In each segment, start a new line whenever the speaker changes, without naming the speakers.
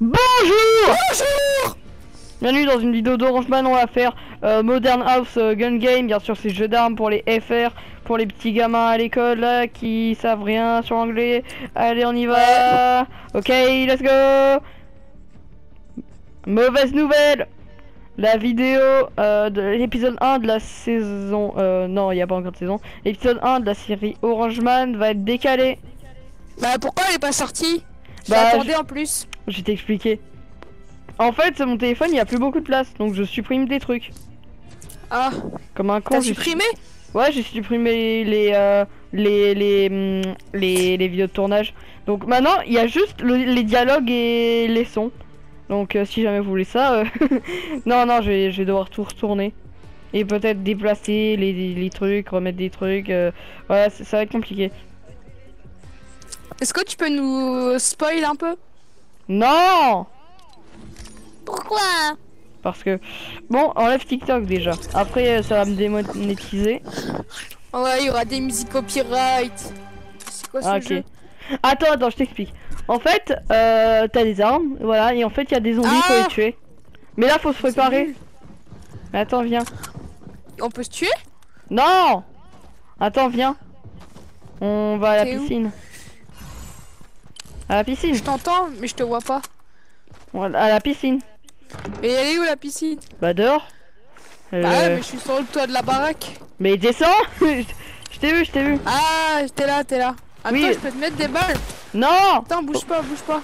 Bonjour
Bonjour
Bienvenue dans une vidéo d'Orange Man, on va faire euh, Modern House euh, Gun Game, bien sûr c'est jeu d'armes pour les FR, pour les petits gamins à l'école là qui savent rien sur l'anglais. Allez on y va Ok, let's go Mauvaise nouvelle La vidéo euh, de l'épisode 1 de la saison... Non, il n'y a pas encore de saison. L'épisode 1 de la série Orange Man va être décalé.
Bah pourquoi elle est pas sortie?
Bah,
J'attendais en plus.
Je vais t'expliquer. En fait, mon téléphone, il y a plus beaucoup de place, donc je supprime des trucs.
Ah,
Comme un con.
t'as supprimé?
Ouais, j'ai supprimé les euh, les les, hum, les les vidéos de tournage. Donc maintenant, il y a juste le- les dialogues et les sons. Donc euh, si jamais vous voulez ça, euh, non non, je vais, je vais devoir tout retourner et peut-être déplacer les, les, trucs, remettre des trucs. euh, voilà, ça va être compliqué.
Est-ce que tu peux nous spoil un peu?
Non,
Pourquoi?
Parce que bon, enlève TikTok déjà. Après, euh, ça va me démonétiser.
Ouais, il y aura des musiques copyright. C'est quoi ce
Ah, ok.
jeu?
Attends, attends, je t'explique. En fait, euh, t'as des armes, voilà, et en fait, il y a des zombies, faut
Ah
les tuer. Mais là, faut se préparer. Attends, viens.
On peut se tuer?
Non Attends, viens. On va à la piscine. À la piscine.
Je t'entends, mais je te vois pas.
À la piscine.
Et elle est où la piscine?
Bah, dehors.
Bah
Euh,
ouais, mais je suis sur le toit de la baraque.
Mais descends Je t'ai vu, je t'ai vu.
Ah, t'es là, t'es là. Attends,
Oui.
je peux te mettre des balles.
Non
Attends, bouge pas, bouge pas.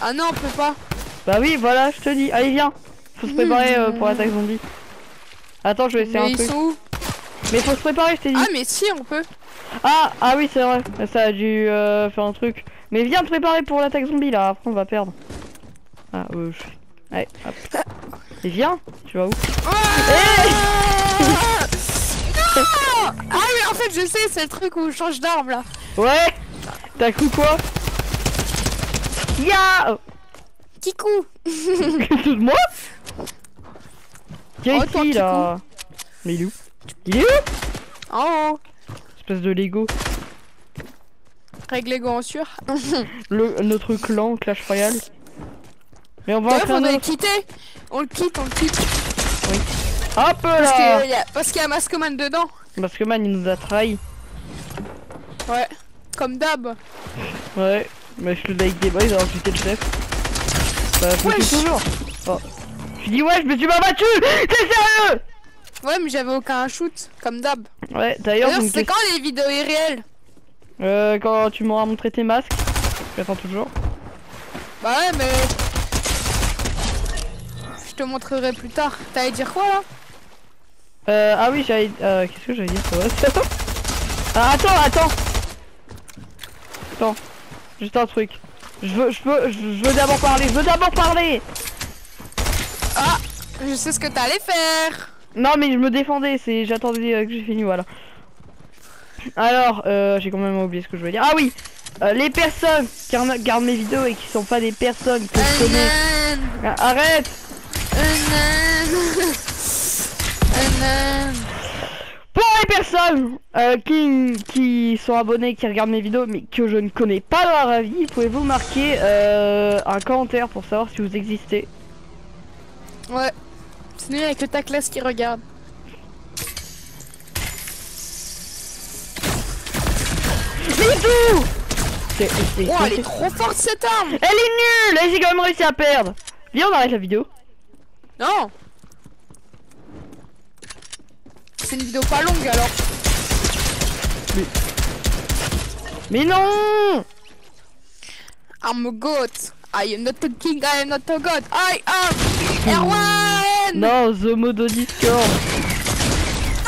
Ah non, on peut pas.
Bah oui, voilà, je te dis. Allez, viens. Faut se préparer euh, pour l'attaque zombie. Attends, je vais essayer
Mais
un
ils
truc.
sont où?
Mais faut se préparer, je t'ai dit.
Ah, mais si, on peut.
Ah, ah oui, c'est vrai. Ça a dû euh, faire un truc. Mais viens te préparer pour l'attaque zombie là. Après, on va perdre. Ah, euh, je- Allez, hop. Et viens. Tu vas où
Ah Non Ah oui, en fait, je sais, c'est le truc où je change d'arme là.
Ouais. T'as cru quoi Ya
Petit coup.
Moi
Oh, toi,
ici là. Mais il est où Il est où
Oh,
Espèce de Lego.
réglé go en sûr.
Le, notre clan Clash Royale. Mais on va
D'ailleurs, faudrait le quitter. On le quitte, on le quitte.
Hop
Parce
là
qu'il y a, parce qu'il y a Mascoman dedans.
Parce que man il nous a trahi.
Ouais. Comme d'hab.
Ouais. Mais je te avec des boys alors que j'étais le chef. Bah, je toujours. Oh. Je dis ouais, je me suis pas battu T'es sérieux
Ouais, mais j'avais aucun shoot. Comme d'hab.
Ouais, d'ailleurs,
c'est
question.
quand les vidéos irréelles
Euh, quand tu m'auras montré tes masques. J'attends toujours.
Bah ouais, mais. Je te montrerai plus tard. T'allais dire quoi là?
Euh, ah oui, j'allais. Euh, qu'est-ce que j'allais dire? Ah, attends, attends Attends, juste un truc. Je veux, je veux, je veux d'abord parler, je veux d'abord parler
Ah Je sais ce que t'allais faire
Non, mais je me défendais, c'est. J'attendais euh, que j'ai fini, voilà. Alors, euh, j'ai quand même oublié ce que je voulais dire. Ah oui euh, Les personnes qui regardent mes vidéos et qui sont pas des personnes que je connais. Ah, Arrête. Pour les personnes euh, qui, qui sont abonnés, qui regardent mes vidéos, mais que je ne connais pas dans la vie, pouvez-vous marquer un commentaire pour savoir si vous existez?
Ouais. C'est nul avec le ta classe qui regarde.
C'est-
Oh, elle est trop forte cette arme
Elle est nulle j'ai quand même réussi à perdre Viens, on arrête la vidéo.
Non C'est une vidéo pas longue alors.
Mais non
I'm a goat. I am not a king, I am not a god. I am Erwan
Non, The Modo Discord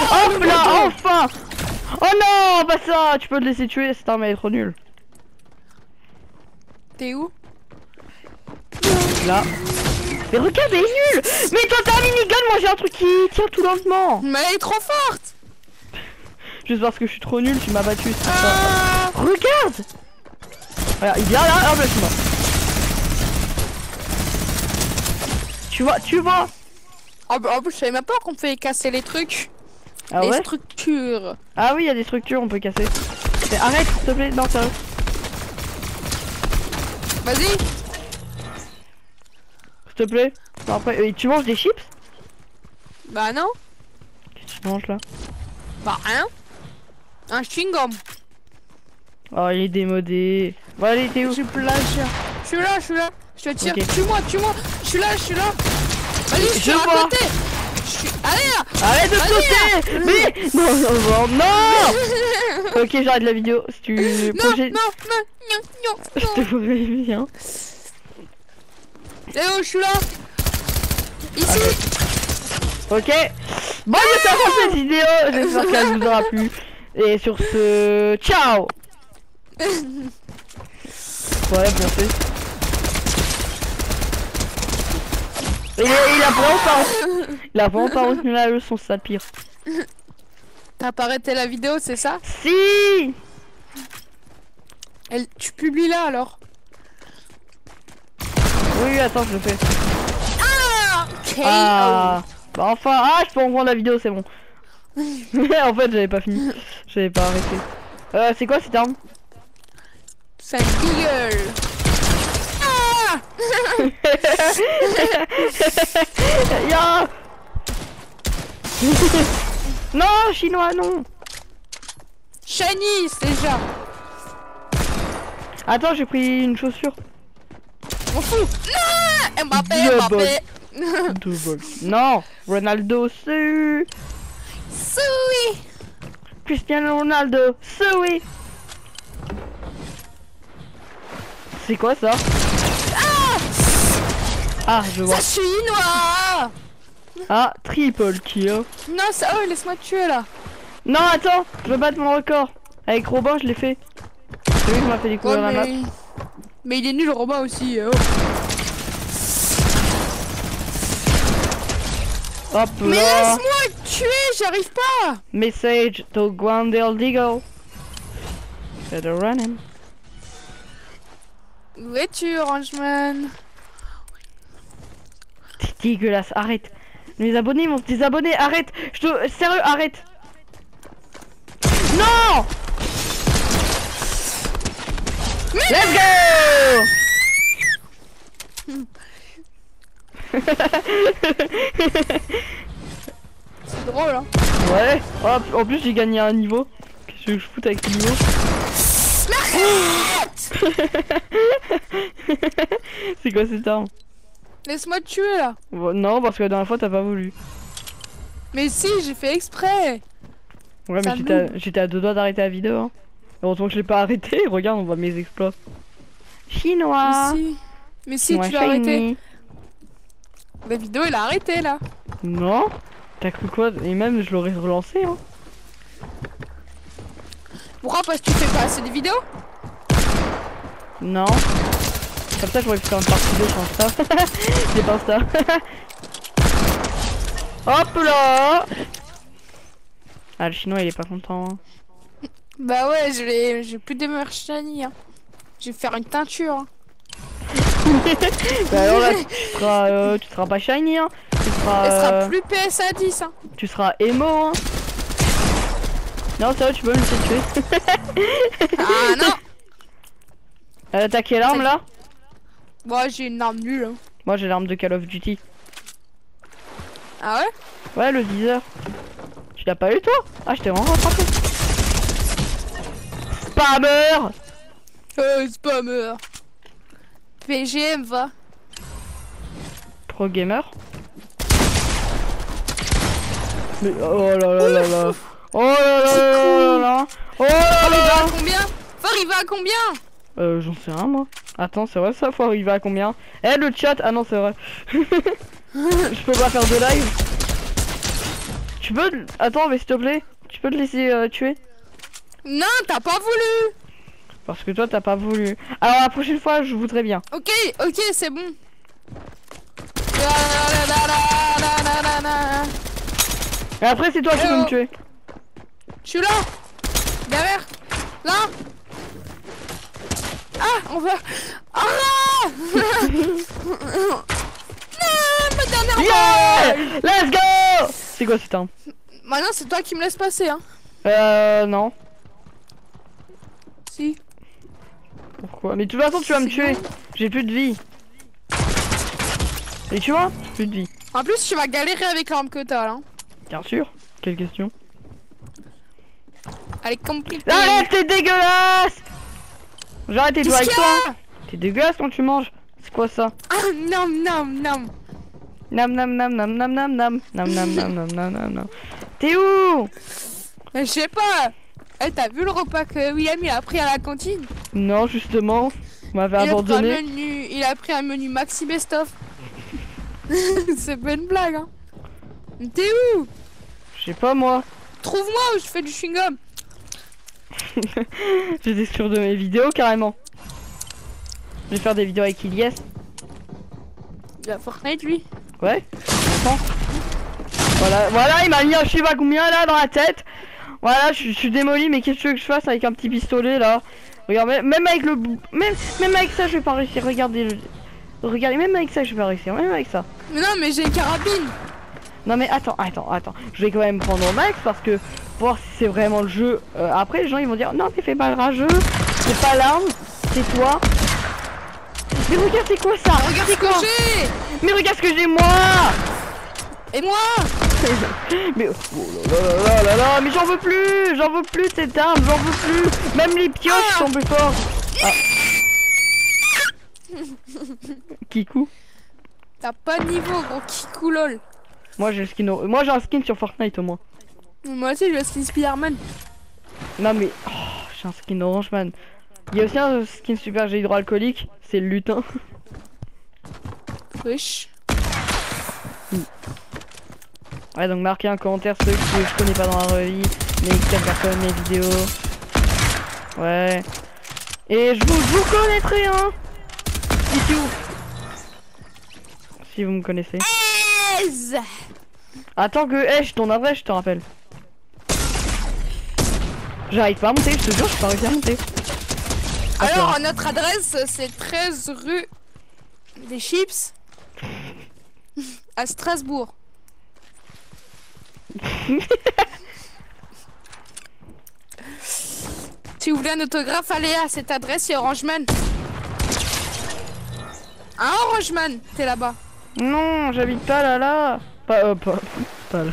Hop là, enfin. Oh non, pas ça Tu peux te laisser tuer, c'est un maître nul.
T'es où?
Là. Mais regarde, elle est nulle Mais toi t'as un minigun, moi j'ai un truc qui tire tout lentement.
Mais elle est trop forte.
Juste parce que je suis trop nul, tu m'as battu.
Ah.
Regarde. Regarde, il vient là, hop là, je suis mort. Tu vois, tu vois
En en plus, je savais même pas qu'on pouvait casser les trucs.
Ah
les
ouais
structures.
Ah oui, il y a des structures, on peut casser. Mais arrête, s'il te plaît, non, sérieux.
Vas-y
te plaît. Non, après, euh, tu manges des chips?
Bah non.
Qu'est-ce que tu manges là?
Bah rien. Un chewing-gum.
Oh, il est démodé. Bon, allez, t'es où?
Je suis plagiat. Je suis là, je suis là. Je te tire.
Ok.
Tue-moi, tue-moi. Je suis là, je suis là. Vas-y, je suis
Je
à
vois.
côté. Je suis... Allez là.
Arrête de sauter Mais Non, non, non, non Ok, j'arrête la vidéo. Si tu...
Non,
projet-
non, non, non, non,
Je te promets bien.
Eh oh, je suis là. Ici.
Ok Bon, c'est la fin de cette vidéo J'espère qu'elle vous aura plu. Et sur ce... Ciao Ouais, bien fait. Il, a vraiment pas... Il a vraiment pas retenu la leçon, ça pire.
T'as pas arrêté la vidéo, c'est ça?
Si
Elle... Tu publies là alors
Oui, attends, je le fais.
Ah.
Ah Bah enfin, ah, je peux reprendre la vidéo, c'est bon. en fait, j'avais pas fini. J'avais pas arrêté. Euh, c'est quoi cette arme?
Ça gueule. Ah
Ya Non, chinois, non
Chinese déjà.
Attends, j'ai pris une chaussure.
On fout. Non Mbappé. Mbappé.
Double. Non, Ronaldo, c'est...
Soui.
Cristiano Ronaldo, c'est oui C'est quoi ça? Ah, je vois.
Ça chinois.
Ah, triple kill.
Non, ça... Oh, laisse-moi te tuer là.
Non, attends, je veux battre mon record. Avec Robin, je l'ai fait. C'est lui qui m'a fait
Ouais,
découvrir la map.
mais... mais il est nul, Robin aussi. euh, Oh.
Hop
Mais
là.
laisse-moi te tuer, j'arrive pas.
Message to Gwendel Deagle. Better run him.
Où es-tu, Orangeman
C'est dégueulasse, arrête. Mes abonnés vont se désabonner, arrête. Je te... Sérieux, arrête. Non Let's go
C'est drôle, hein.
Ouais, hop, en plus j'ai gagné un niveau. Qu'est-ce que je fous avec ce niveau C'est quoi cette arme
Laisse-moi te tuer là.
Non, parce que la dernière fois t'as pas voulu.
Mais si, j'ai fait exprès.
Ouais,
Ça
mais j'étais à, deux doigts d'arrêter la vidéo. Hein. Heureusement que je l'ai pas arrêté. Regarde, on voit mes exploits. Chinois
Mais si. Mais si,
Chinois
tu l'as arrêté. La vidéo, il a arrêté là.
Non T'as cru quoi? Et même je l'aurais relancé. Hein.
Pourquoi Parce que tu fais pas assez de vidéos?
Non. Comme ça, j'aurais pu faire une partie 2 sur Insta. C'est pas ça. Hop là Ah, le chinois, il est pas content. hein.
Bah ouais, je vais- j'ai plus de merchani. Hein. Je vais faire une teinture. hein.
Bah alors là, tu seras, euh, tu seras pas shiny, hein. Tu seras,
Elle sera
euh,
plus PSA 10. Hein.
tu seras emo, hein. Non, ça tu peux me tuer.
Ah non
Euh, T'as quelle arme là
Moi j'ai une arme nulle. hein.
Moi, j'ai l'arme de Call of Duty.
Ah ouais?
Ouais, le 10 heures. Tu l'as pas eu toi? Ah, je t'ai vraiment rattrapé. Spammer
Euh, spammer. PGM va.
Pro gamer. Mais oh là là là là. Oh là là là là là. Oh là là
arriver
là.
à combien? Faut arriver à combien?
Euh, j'en sais rien moi. Attends, c'est vrai ça, faut arriver à combien? Eh, le chat Ah non, c'est vrai. Je peux pas faire de live. Tu peux... Attends, mais s'il te plaît, tu peux te laisser euh, tuer?
Non, t'as pas voulu.
Parce que toi, t'as pas voulu. Alors, la prochaine fois, je voudrais bien.
Ok, ok, c'est bon.
Et après, c'est toi qui
oh.
me tuer.
Je suis là Derrière Là Ah, on va... Ah Non Ma dernière
Yeah
balle
Let's go C'est quoi cette arme
Maintenant, c'est toi qui me laisse passer, hein
Euh, non.
Si.
Pourquoi? Mais de toute façon, tu vas me tuer. J'ai plus de vie. Et tu vois, plus de vie.
En plus, tu vas galérer avec l'arme que t'as là. hein.
Bien sûr. Quelle question
Elle est compliquée.
Arrête, t'es dégueulasse J'arrête tes doigts avec toi T'es dégueulasse quand tu manges. C'est quoi ça
Ah, non, non, non.
Nam nam nam nam nam nam nam nam nam nam nam nam nam nam. T'es où
Je sais pas. Eh, t'as vu le repas que William il a pris à la cantine
Non, justement. On m'avait
il a, pris un
abandonné.
menu, il a pris un menu maxi best-of. C'est pas une blague, hein. T'es où
Je sais pas moi.
Trouve-moi où je fais du chewing-gum.
J'étais sur de mes vidéos carrément. Je vais faire des vidéos avec Ilyes.
Il a Fortnite, lui.
Ouais. Voilà, voilà, il m'a mis un je sais pas combien là dans la tête. Voilà, je, je suis démoli, mais qu'est-ce que tu veux que je fasse avec un petit pistolet là Regarde, même, avec le bout, même, même avec ça, je vais pas réussir. Regardez, regardez, même avec ça, je vais pas réussir. Même avec ça.
Mais non, mais j'ai une carabine.
Non mais attends, attends, attends. Je vais quand même prendre au max parce que pour voir si c'est vraiment le jeu. Euh, après, les gens ils vont dire non, t'es fait pas le rageux, c'est pas l'arme, c'est toi. Mais regarde, c'est quoi ça?
Regarde ce que
quoi?
j'ai.
Mais regarde ce que j'ai moi
Et moi?
Mais oh là là là là là, mais j'en veux plus, j'en veux plus cette arme, j'en veux plus. Même les pioches
Ah.
sont plus forts. Ah. Kikou.
T'as pas de niveau, gros kikou lol.
Moi j'ai le skin, au- moi j'ai un skin sur Fortnite au moins.
Moi aussi, je le skin Spider-Man.
Non mais oh, j'ai un skin orange man. Il y a aussi un skin super G hydroalcoolique, c'est le lutin.
Wesh.
Ouais donc marquez un commentaire ceux que je connais pas dans la vie, mais qui regardent mes vidéos. Ouais. Et je vous, je vous connaîtrai hein Si vous me connaissez. Attends que, eh, je adresse, je te rappelle. J'arrive pas à monter, je te jure, je suis pas réussi à monter.
Alors,
Attends.
notre adresse, c'est 13 rue des Chips à Strasbourg. si vous voulez un autographe, allez à cette adresse, c'est Orangeman. Un Orangeman, t'es là-bas.
Non, j'habite pas là là. Pas, euh, pas, pas là.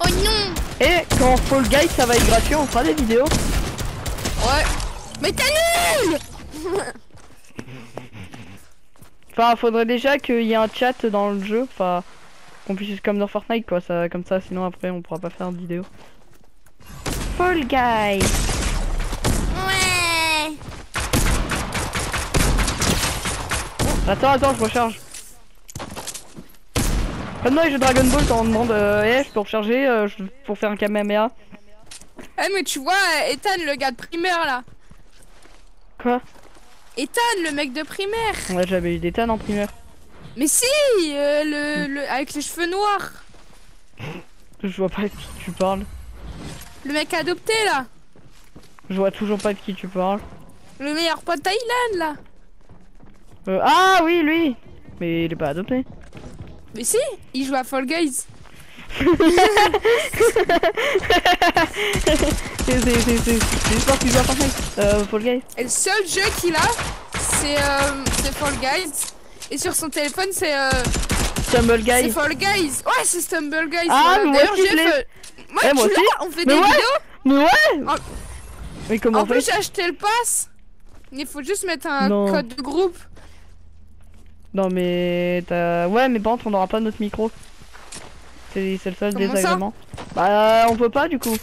Oh non
Et quand Fall Guys ça va être gratuit, on fera des vidéos.
Ouais. Mais t'es nul
Enfin, faudrait déjà qu'il y ait un chat dans le jeu. Enfin, qu'on puisse comme dans Fortnite quoi. Ça, comme ça, sinon après on pourra pas faire de vidéo. Fall Guys.
Ouais
Attends, attends, je recharge. Comme dans les jeux Dragon Ball, quand on demande, euh, eh, je peux recharger euh, je- pour faire un Kamehameha.
Eh mais tu vois, Ethan, le gars de primaire là.
Quoi?
Ethan, le mec de primaire.
Ouais, j'avais eu des tannes en primaire.
Mais si, euh, le, le- avec les cheveux noirs.
Je vois pas de qui tu parles.
Le mec adopté là.
Je vois toujours pas de qui tu parles.
Le meilleur pote Thaïlande là.
Euh, ah oui, lui Mais il est pas adopté.
Mais si, il joue à Fall Guys.
C'est c'est- c'est- c'est- c'est l'histoire qui joue à Fortnite. Euh, Fall Guys.
Et le seul jeu qu'il a, c'est euh, c'est Fall Guys. Et sur son téléphone, c'est euh,
Stumble
c'est
Guy.
Fall Guys. Ouais, c'est Stumble Guys.
Ah,
voilà. D'ailleurs, j'ai fait- Moi,
Eh,
tu
moi
l'as
aussi.
On fait
Mais
des
ouais.
vidéos.
Mais ouais
En-
Mais comment
En
fait
plus, j'ai acheté le pass. Il faut juste mettre un
Non.
code de groupe.
Non mais t'as... Ouais mais par contre on n'aura pas notre micro. C'est le seul
Comment
désagrément. Bah on peut pas du coup.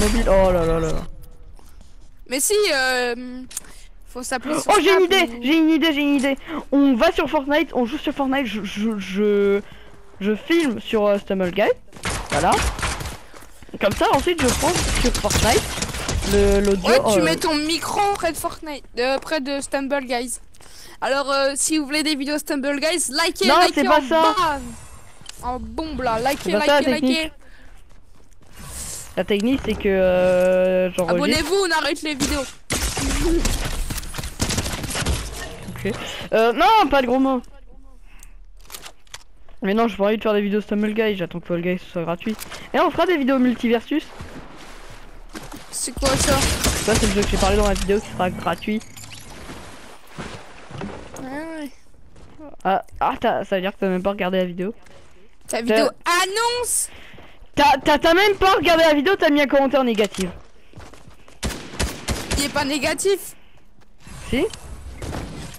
Mobile. Oh là là là là.
Mais si, euh, faut s'appeler sur
Oh j'ai une idée
ou-
J'ai une idée, j'ai une idée On va sur Fortnite, on joue sur Fortnite, je, je, je, je filme sur euh, Stumble Guy. Voilà. Comme ça ensuite je prends sur Fortnite le l'audio.
Ouais, tu
euh,
mets ton micro près de Fortnite, euh, près de Stumble Guys. Alors, euh, si vous voulez des vidéos Stumble Guys, likez,
Non,
likez
c'est pas
en
ça.
bas. En bombe là, likez,
ça, la
likez, likez.
technique. La technique c'est que euh.
Abonnez-vous, on arrête les vidéos.
Ok. Euh, non, pas de gros mots. Mais non, j'ai pas envie de faire des vidéos Stumble Guy, j'attends que Fall Guy soit gratuit. Et on fera des vidéos multiversus.
C'est quoi ça?
Ça, c'est le jeu que j'ai parlé dans la vidéo qui sera gratuit.
Ouais, ouais.
Ah, ah t'as- ça veut dire que t'as même pas regardé la vidéo.
Ta vidéo annonce
T'as même pas regardé la vidéo, t'as mis un commentaire négatif.
Il est pas négatif.
Si?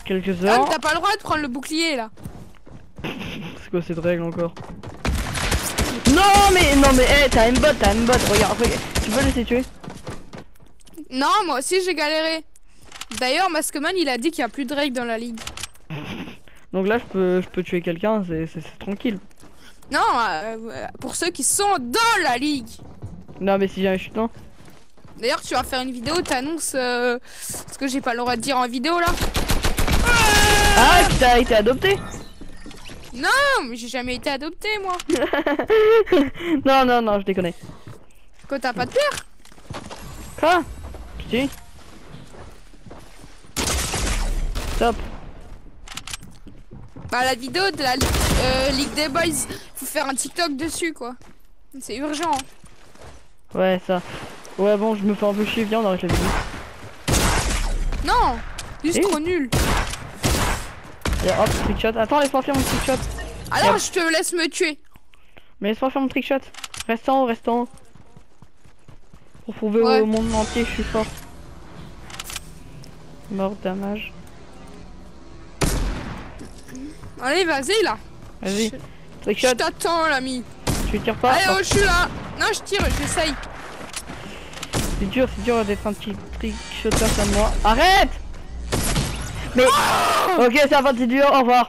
Quelques
Ah,
heures.
t'as pas le droit de prendre le bouclier là.
C'est quoi cette règle encore Non mais non mais eh t'as un bot, t'as un bot, regarde, regarde. Tu peux laisser tuer
Non, moi aussi j'ai galéré. D'ailleurs, Maskman il a dit qu'il y a plus de règles dans la ligue.
Donc là je peux je peux tuer quelqu'un, c'est tranquille.
Non, euh, pour ceux qui sont dans la ligue.
Non mais si j'ai un chutant.
D'ailleurs, tu vas faire une vidéo, t'annonces euh, ce que j'ai pas le droit de dire en vidéo là.
Ah t'as été adopté
Non, mais j'ai jamais été adopté moi.
Non non non je déconne.
Quand t'as pas de père.
Quoi? Si Stop.
Bah la vidéo de la euh, Ligue des Boys, faut faire un TikTok dessus quoi. C'est urgent. hein.
Ouais ça. Ouais bon je me fais un peu chier, viens on arrête la vidéo.
Non, juste
Eh.
trop nul.
Et hop, trickshot. Attends laisse-moi faire mon trickshot.
Alors
Yep.
je te laisse me tuer.
Mais laisse-moi faire mon trickshot. Reste en haut, reste en haut. Pour prouver
Ouais.
au monde entier que je suis fort. Mort damage.
Allez, vas-y là.
Vas-y.
Je- Je t'attends l'ami.
tu tires pas.
Allez, oh, je suis là. Non, je tire, j'essaye.
C'est dur, c'est dur d'être un petit trickshotter comme moi. Arrête Mais Ok, c'est un parti dur, au revoir.